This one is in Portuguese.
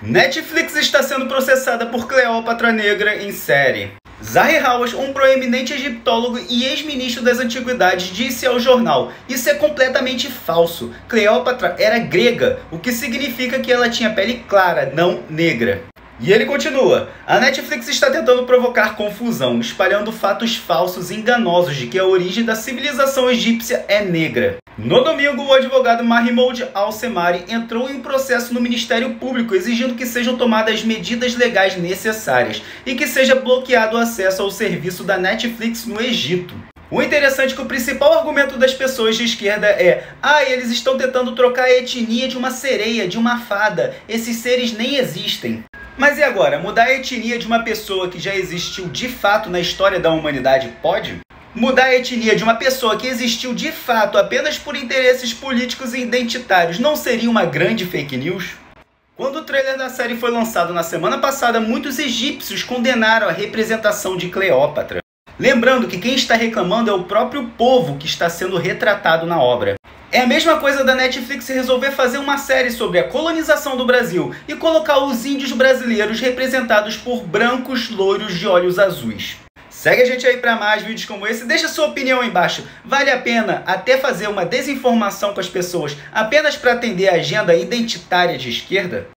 Netflix está sendo processada por Cleópatra Negra em série. Zahi Hawass, um proeminente egiptólogo e ex-ministro das antiguidades, disse ao jornal: Isso é completamente falso. Cleópatra era grega, o que significa que ela tinha pele clara, não negra. E ele continua: a Netflix está tentando provocar confusão, espalhando fatos falsos e enganosos de que a origem da civilização egípcia é negra. No domingo, o advogado Mahmoud Al-Semari entrou em processo no Ministério Público exigindo que sejam tomadas medidas legais necessárias e que seja bloqueado o acesso ao serviço da Netflix no Egito. O interessante é que o principal argumento das pessoas de esquerda é: ah, eles estão tentando trocar a etnia de uma sereia, de uma fada. Esses seres nem existem. Mas e agora? Mudar a etnia de uma pessoa que já existiu de fato na história da humanidade pode? Mudar a etnia de uma pessoa que existiu de fato apenas por interesses políticos e identitários não seria uma grande fake news? Quando o trailer da série foi lançado na semana passada, muitos egípcios condenaram a representação de Cleópatra. Lembrando que quem está reclamando é o próprio povo que está sendo retratado na obra. É a mesma coisa da Netflix resolver fazer uma série sobre a colonização do Brasil e colocar os índios brasileiros representados por brancos loiros de olhos azuis. Segue a gente aí para mais vídeos como esse, deixa sua opinião aí embaixo. Vale a pena até fazer uma desinformação com as pessoas apenas para atender a agenda identitária de esquerda?